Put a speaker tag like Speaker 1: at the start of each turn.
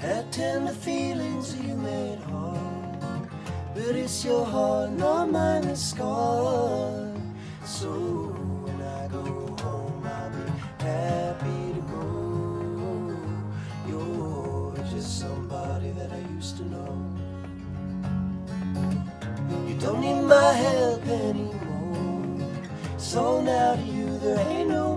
Speaker 1: Had tender feelings you made hard, but it's your heart, not mine, that's scarred. So when I go home, I'll be happy to go. you're just somebody that I used to know. You don't need my help anymore. So now to you, there ain't no